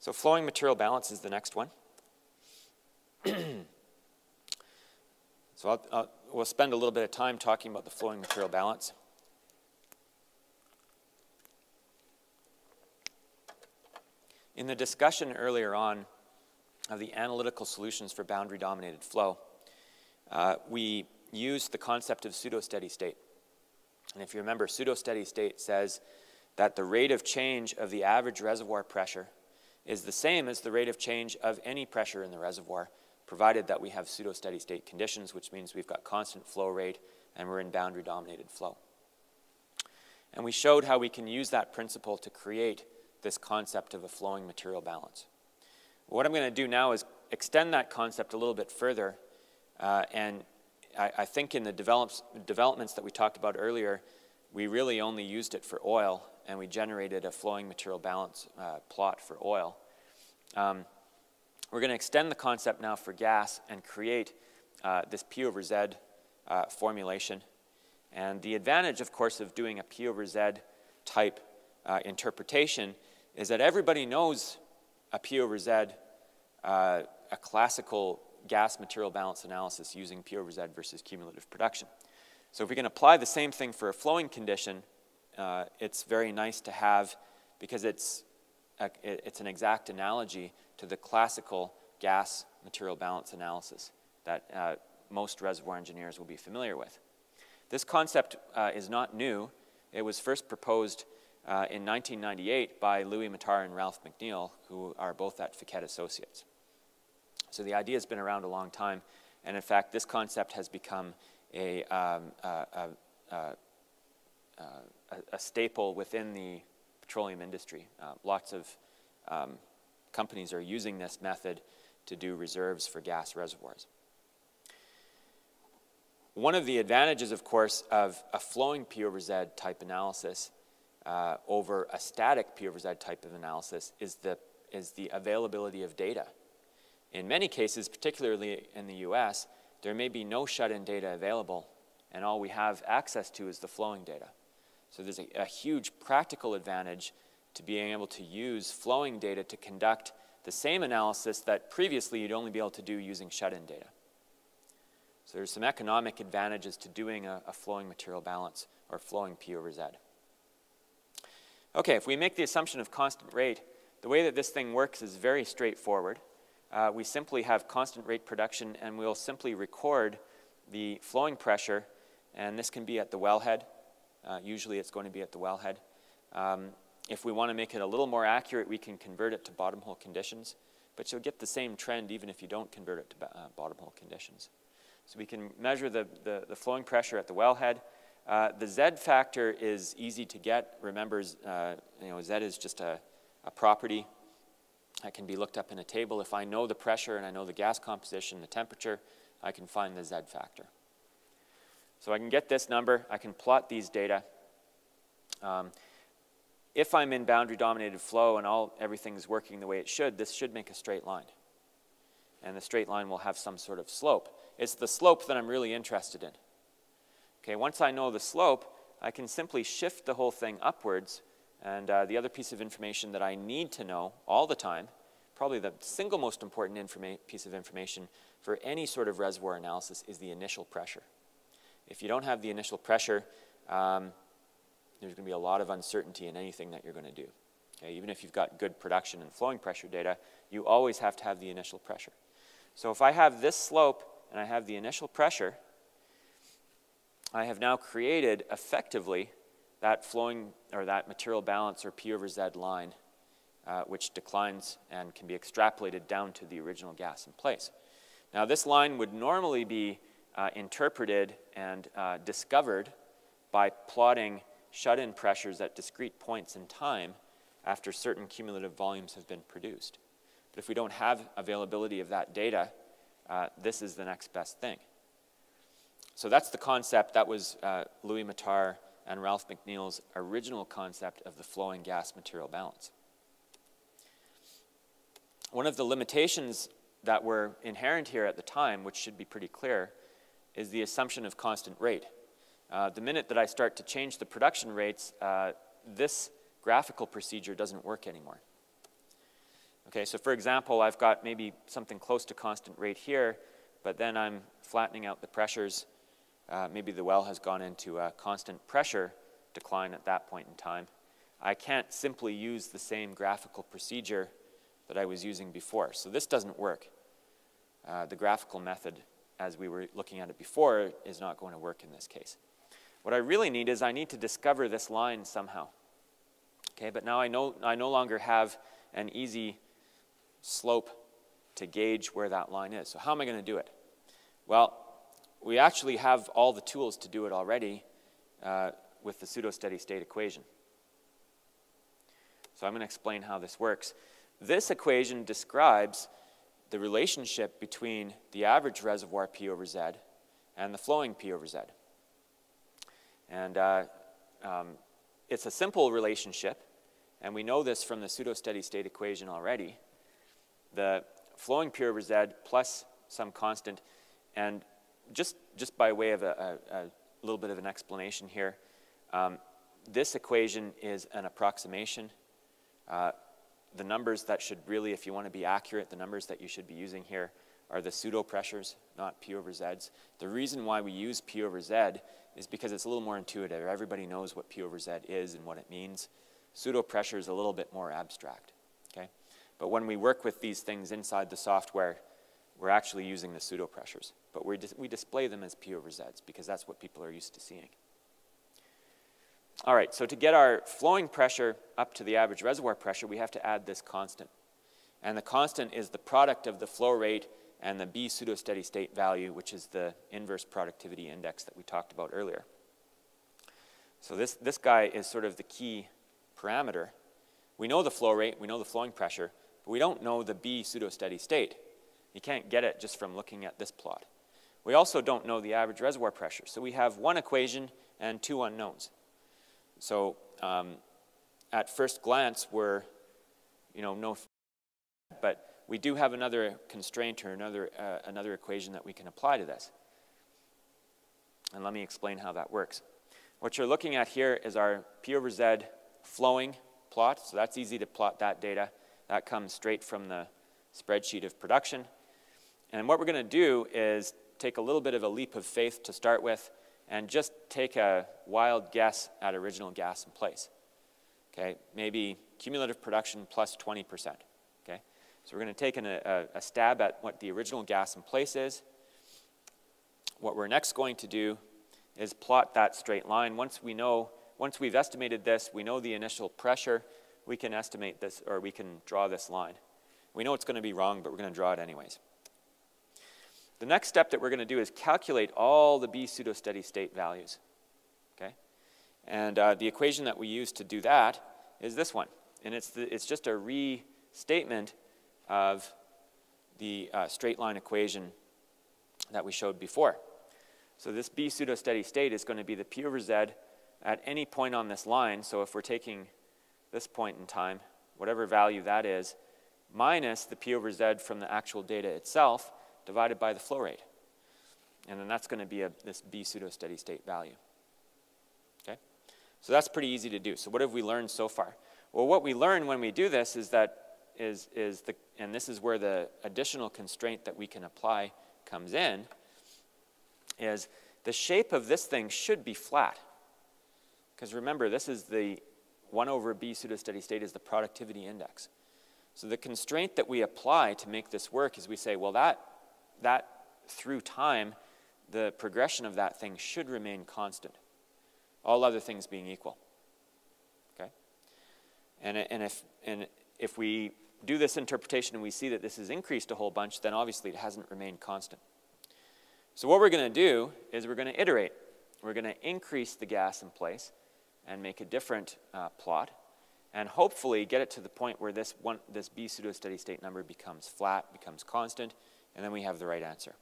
So flowing material balance is the next one. so I'll, I'll, we'll spend a little bit of time talking about the flowing material balance. In the discussion earlier on of the analytical solutions for boundary dominated flow, uh, we used the concept of pseudo-steady state. And if you remember, pseudo-steady state says that the rate of change of the average reservoir pressure is the same as the rate of change of any pressure in the reservoir, provided that we have pseudo-steady state conditions, which means we've got constant flow rate and we're in boundary dominated flow. And we showed how we can use that principle to create this concept of a flowing material balance. What I'm going to do now is extend that concept a little bit further, uh, and I, I, think in the develops, developments that we talked about earlier, we really only used it for oil, and we generated a flowing material balance uh, plot for oil. Um, we're going to extend the concept now for gas and create uh, this P over Z uh, formulation. And the advantage, of course, of doing a P over Z type uh, interpretation is that everybody knows a P over Z, uh, a classical gas material balance analysis using P over Z versus cumulative production. So if we can apply the same thing for a flowing condition, uh, it's very nice to have because it's, a, it's an exact analogy to the classical gas material balance analysis that uh, most reservoir engineers will be familiar with. This concept uh, is not new. It was first proposed uh, in 1998 by Louis Mattar and Ralph McNeil, who are both at Fekete Associates. So the idea has been around a long time, and in fact, this concept has become a, um, a, a, a, staple within the petroleum industry. Uh, lots of um, companies are using this method to do reserves for gas reservoirs. One of the advantages, of course, of a flowing P over Z type analysis uh, over a static P over Z type of analysis is the, is the availability of data. In many cases, particularly in the US, there may be no shut-in data available, and all we have access to is the flowing data. So there's a, a huge practical advantage to being able to use flowing data to conduct the same analysis that previously you'd only be able to do using shut-in data. So there's some economic advantages to doing a, a flowing material balance or flowing P over Z. Okay, if we make the assumption of constant rate, the way that this thing works is very straightforward. Uh, we simply have constant rate production and we'll simply record the flowing pressure and this can be at the wellhead. Uh, usually it's going to be at the wellhead. Um, if we want to make it a little more accurate, we can convert it to bottom hole conditions, but you'll get the same trend even if you don't convert it to uh, bottom hole conditions. So we can measure the, the, the flowing pressure at the wellhead. Uh, the Z factor is easy to get. Remember, uh, you know, Z is just a, a property that can be looked up in a table. If I know the pressure and I know the gas composition, the temperature, I can find the Z factor. So I can get this number. I can plot these data. Um, if I'm in boundary dominated flow and all everything's working the way it should, this should make a straight line. And the straight line will have some sort of slope. It's the slope that I'm really interested in. Okay, once I know the slope, I can simply shift the whole thing upwards. And uh, the other piece of information that I need to know all the time, probably the single most important piece of information for any sort of reservoir analysis is the initial pressure. If you don't have the initial pressure, um, there's going to be a lot of uncertainty in anything that you're going to do. Okay, even if you've got good production and flowing pressure data, you always have to have the initial pressure. So if I have this slope and I have the initial pressure, I have now created effectively that flowing or that material balance or P over Z line, uh, which declines and can be extrapolated down to the original gas in place. Now, this line would normally be uh, interpreted and uh, discovered by plotting shut-in pressures at discrete points in time after certain cumulative volumes have been produced. But if we don't have availability of that data, uh, this is the next best thing. So that's the concept. That was uh, Louis Mattar and Ralph McNeil's original concept of the flowing gas material balance. One of the limitations that were inherent here at the time, which should be pretty clear, is the assumption of constant rate. Uh, the minute that I start to change the production rates, uh, this graphical procedure doesn't work anymore. Okay, so for example, I've got maybe something close to constant rate here, but then I'm flattening out the pressures. Uh, maybe the well has gone into a constant pressure decline at that point in time. I can't simply use the same graphical procedure that I was using before. So this doesn't work. Uh, the graphical method, as we were looking at it before, is not going to work in this case. What I really need is I need to discover this line somehow. Okay, but now I, know, I no longer have an easy slope to gauge where that line is. So how am I going to do it? Well, we actually have all the tools to do it already uh, with the pseudo-steady state equation. So I'm going to explain how this works. This equation describes the relationship between the average reservoir P over Z and the flowing P over Z. And uh, um, it's a simple relationship, and we know this from the pseudo-steady state equation already. The flowing P over Z plus some constant, and just, just by way of a, a, a little bit of an explanation here, um, this equation is an approximation. Uh, the numbers that should really, if you want to be accurate, the numbers that you should be using here are the pseudo pressures, not P over Z's. The reason why we use P over Z is because it's a little more intuitive. Everybody knows what P over Z is and what it means. Pseudo pressure is a little bit more abstract. Okay? But when we work with these things inside the software, we're actually using the pseudo pressures. But we, dis we display them as P over Z's because that's what people are used to seeing. All right, so to get our flowing pressure up to the average reservoir pressure, we have to add this constant. And the constant is the product of the flow rate and the B pseudo-steady state value, which is the inverse productivity index that we talked about earlier. So this, this guy is sort of the key parameter. We know the flow rate, we know the flowing pressure, but we don't know the B pseudo-steady state. You can't get it just from looking at this plot. We also don't know the average reservoir pressure. So we have one equation and two unknowns. So um, at first glance, we're, you know, no, but we do have another constraint or another, uh, another equation that we can apply to this. And let me explain how that works. What you're looking at here is our P over Z flowing plot. So that's easy to plot that data. That comes straight from the spreadsheet of production. And what we're going to do is take a little bit of a leap of faith to start with and just take a wild guess at original gas in place. Okay, maybe cumulative production plus 20%. Okay, so we're going to take an, a, a stab at what the original gas in place is. What we're next going to do is plot that straight line. Once we know, once we've estimated this, we know the initial pressure, we can estimate this, or we can draw this line. We know it's going to be wrong, but we're going to draw it anyways. The next step that we're going to do is calculate all the B pseudo-steady state values. Okay? And uh, the equation that we use to do that is this one. And it's, the, it's just a restatement of the uh, straight line equation that we showed before. So this B pseudo-steady state is going to be the P over Z at any point on this line. So if we're taking this point in time, whatever value that is, minus the P over Z from the actual data itself, divided by the flow rate. And then that's going to be a, this B pseudo-steady state value. Okay? So that's pretty easy to do. So what have we learned so far? Well, what we learn when we do this is that is, is the, and this is where the additional constraint that we can apply comes in, is the shape of this thing should be flat. Because remember, this is the 1 over B pseudo-steady state is the productivity index. So the constraint that we apply to make this work is we say, well, that that through time, the progression of that thing should remain constant, all other things being equal. Okay? And, and, if, and if we do this interpretation and we see that this has increased a whole bunch, then obviously it hasn't remained constant. So what we're going to do is we're going to iterate. We're going to increase the gas in place and make a different uh, plot and hopefully get it to the point where this, one, this B pseudo-steady state number becomes flat, becomes constant, and then we have the right answer.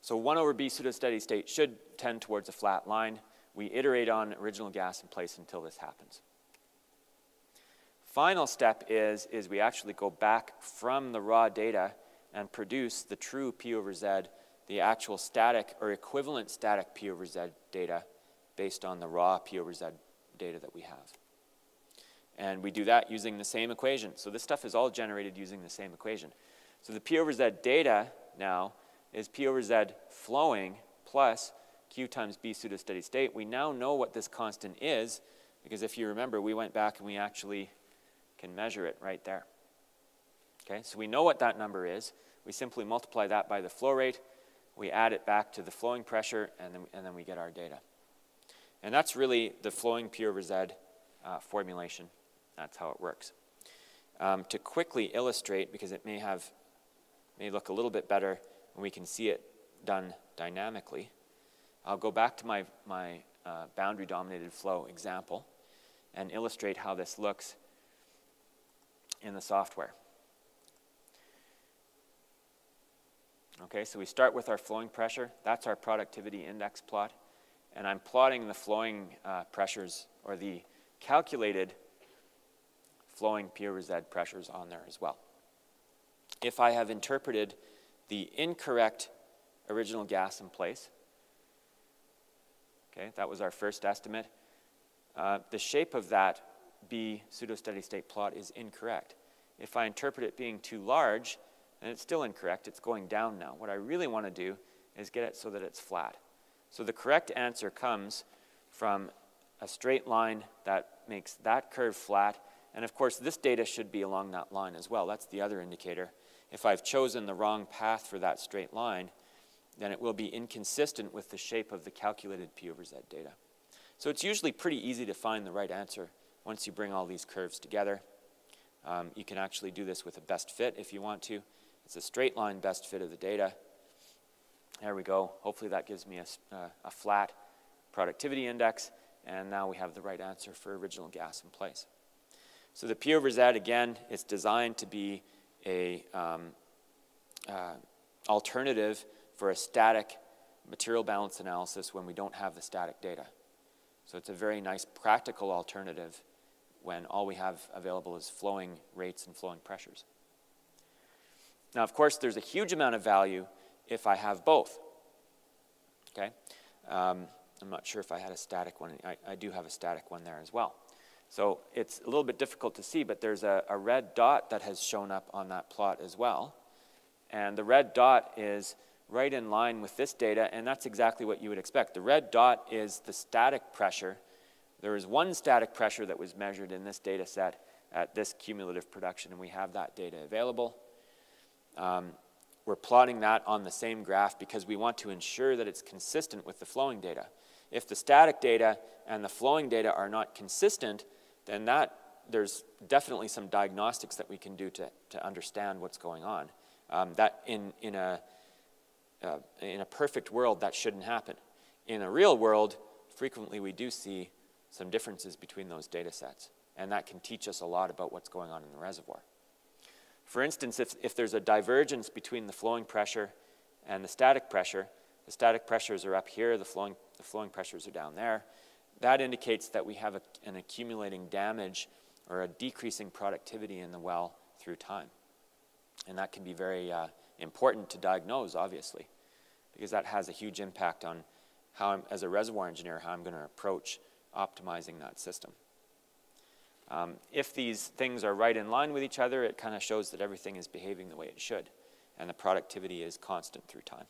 So 1 over b pseudo-steady state should tend towards a flat line. We iterate on original gas in place until this happens. Final step is, is we actually go back from the raw data and produce the true P over Z, the actual static or equivalent static P over Z data based on the raw P over Z data that we have. And we do that using the same equation. So this stuff is all generated using the same equation. So the P over Z data now is P over Z flowing plus Q times B pseudo steady state. We now know what this constant is because if you remember, we went back and we actually can measure it right there. Okay, so we know what that number is. We simply multiply that by the flow rate. We add it back to the flowing pressure, and then, and then we get our data. And that's really the flowing P over Z uh, formulation. That's how it works. Um, to quickly illustrate, because it may have may look a little bit better when we can see it done dynamically, I'll go back to my, my uh, boundary dominated flow example and illustrate how this looks in the software. Okay, so we start with our flowing pressure. That's our productivity index plot. And I'm plotting the flowing uh, pressures or the calculated flowing P over Z pressures on there as well. If I have interpreted the incorrect original gas in place, okay, that was our first estimate, uh, the shape of that B pseudo-steady state plot is incorrect. If I interpret it being too large, then it's still incorrect. It's going down now. What I really want to do is get it so that it's flat. So the correct answer comes from a straight line that makes that curve flat. And of course, this data should be along that line as well. That's the other indicator. If I've chosen the wrong path for that straight line, then it will be inconsistent with the shape of the calculated P over Z data. So it's usually pretty easy to find the right answer once you bring all these curves together. Um, you can actually do this with a best fit if you want to. It's a straight line best fit of the data. There we go. Hopefully that gives me a, uh, a flat productivity index, and now we have the right answer for original gas in place. So the P over Z, again, it's designed to be a um, uh, alternative for a static material balance analysis when we don't have the static data. So it's a very nice practical alternative when all we have available is flowing rates and flowing pressures. Now, of course, there's a huge amount of value if I have both. Okay? Um, I'm not sure if I had a static one. I, I, do have a static one there as well. So it's a little bit difficult to see, but there's a, a red dot that has shown up on that plot as well. And the red dot is right in line with this data, and that's exactly what you would expect. The red dot is the static pressure. There is one static pressure that was measured in this data set at this cumulative production, and we have that data available. Um, we're plotting that on the same graph because we want to ensure that it's consistent with the flowing data. If the static data and the flowing data are not consistent, then that there's definitely some diagnostics that we can do to, to understand what's going on. Um, that in, in a uh, in a perfect world, that shouldn't happen. In a real world, frequently we do see some differences between those data sets, and that can teach us a lot about what's going on in the reservoir. For instance, if, if there's a divergence between the flowing pressure and the static pressure, the static pressures are up here, the flowing, the flowing pressures are down there, that indicates that we have a, an accumulating damage or a decreasing productivity in the well through time. And that can be very uh, important to diagnose, obviously, because that has a huge impact on how, I'm, as a reservoir engineer, how I'm going to approach optimizing that system. Um, if these things are right in line with each other, it kind of shows that everything is behaving the way it should, and the productivity is constant through time.